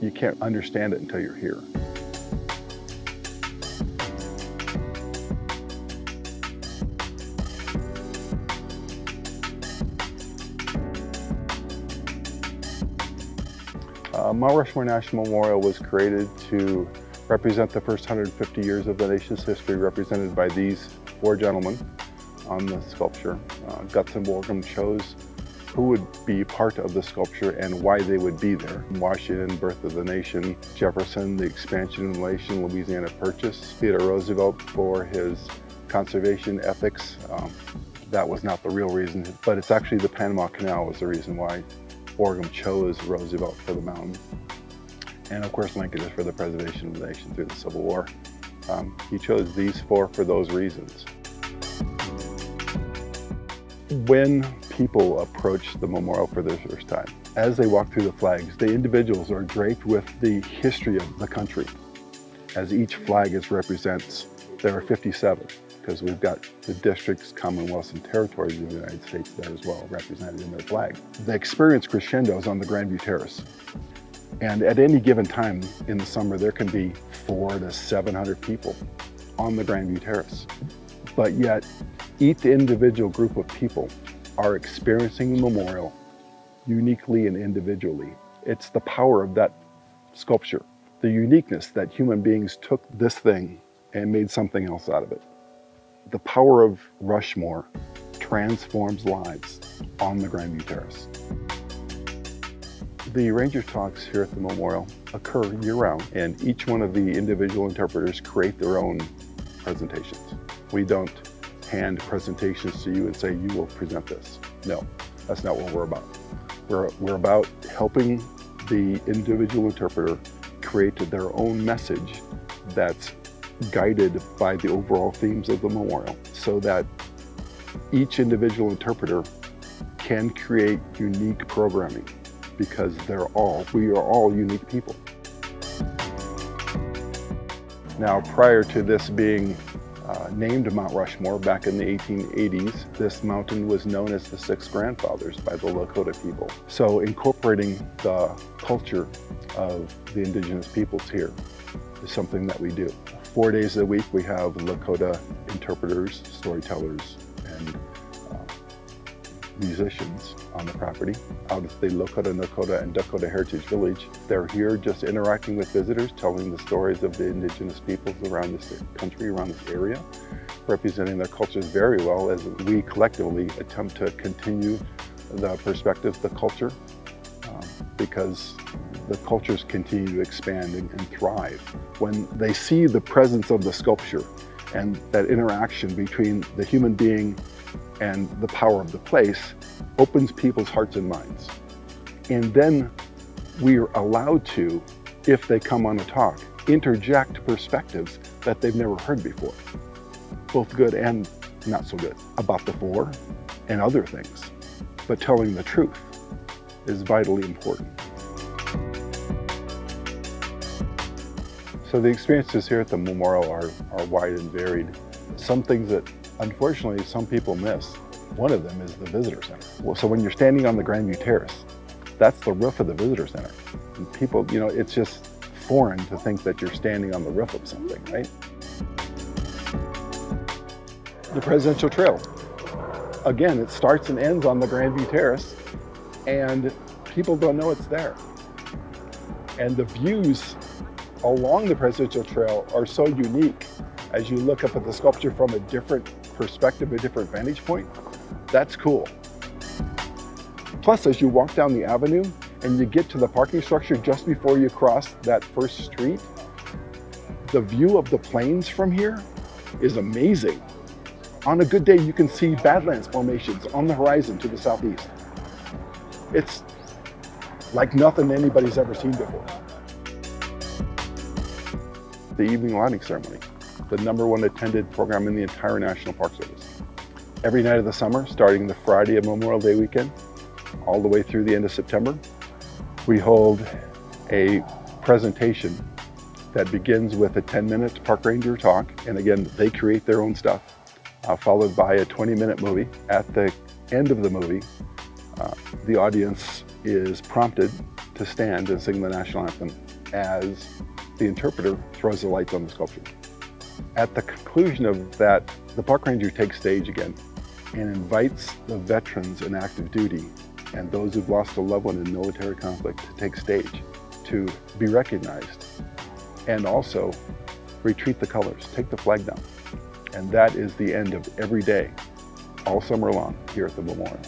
you can't understand it until you're here. Uh, Mount Rushmore National Memorial was created to represent the first 150 years of the nation's history represented by these four gentlemen on the sculpture. Uh, Gutzon and Borglum chose who would be part of the sculpture and why they would be there. Washington, birth of the nation, Jefferson, the expansion of the nation, Louisiana Purchase, Theodore Roosevelt for his conservation ethics. Um, that was not the real reason, but it's actually the Panama Canal was the reason why Borglum chose Roosevelt for the mountain. And of course, Lincoln is for the preservation of the nation through the Civil War. Um, he chose these four for those reasons. When people approach the memorial for the first time, as they walk through the flags, the individuals are draped with the history of the country. As each flag is represents, there are 57 because we've got the districts, commonwealths, and territories of the United States there as well, represented in their flag. The experience crescendos on the Grandview Terrace. And at any given time in the summer, there can be four to 700 people on the Grandview Terrace. But yet, each individual group of people are experiencing the memorial uniquely and individually. It's the power of that sculpture, the uniqueness that human beings took this thing and made something else out of it. The power of Rushmore transforms lives on the Grandview Terrace. The Ranger Talks here at the Memorial occur year-round, and each one of the individual interpreters create their own presentations. We don't hand presentations to you and say, you will present this. No, that's not what we're about. We're, we're about helping the individual interpreter create their own message that's guided by the overall themes of the memorial so that each individual interpreter can create unique programming because they're all, we are all unique people. Now, prior to this being uh, named Mount Rushmore back in the 1880s, this mountain was known as the Six Grandfathers by the Lakota people. So incorporating the culture of the indigenous peoples here is something that we do. Four days a week we have Lakota interpreters, storytellers, and musicians on the property out of the Lakota, Nakota, and Dakota Heritage Village. They're here just interacting with visitors, telling the stories of the indigenous peoples around this country, around this area, representing their cultures very well as we collectively attempt to continue the perspective, the culture, um, because the cultures continue to expand and, and thrive. When they see the presence of the sculpture and that interaction between the human being and the power of the place opens people's hearts and minds. And then we are allowed to, if they come on a talk, interject perspectives that they've never heard before, both good and not so good, about the four and other things. But telling the truth is vitally important. So the experiences here at the memorial are, are wide and varied. Some things that unfortunately some people miss. One of them is the visitor center. So when you're standing on the Grandview Terrace, that's the roof of the visitor center. And people, you know, it's just foreign to think that you're standing on the roof of something, right? The Presidential Trail. Again, it starts and ends on the Grandview Terrace, and people don't know it's there. And the views along the Presidential Trail are so unique as you look up at the sculpture from a different perspective, a different vantage point. That's cool. Plus, as you walk down the avenue and you get to the parking structure just before you cross that first street, the view of the plains from here is amazing. On a good day, you can see Badlands formations on the horizon to the southeast. It's like nothing anybody's ever seen before the evening lighting ceremony, the number one attended program in the entire National Park Service. Every night of the summer, starting the Friday of Memorial Day weekend, all the way through the end of September, we hold a presentation that begins with a 10-minute park ranger talk, and again, they create their own stuff, uh, followed by a 20-minute movie. At the end of the movie, uh, the audience is prompted to stand and sing the national anthem as the interpreter throws the lights on the sculpture. At the conclusion of that, the park ranger takes stage again and invites the veterans in active duty and those who've lost a loved one in military conflict to take stage, to be recognized, and also retreat the colors, take the flag down. And that is the end of every day, all summer long, here at the memorial.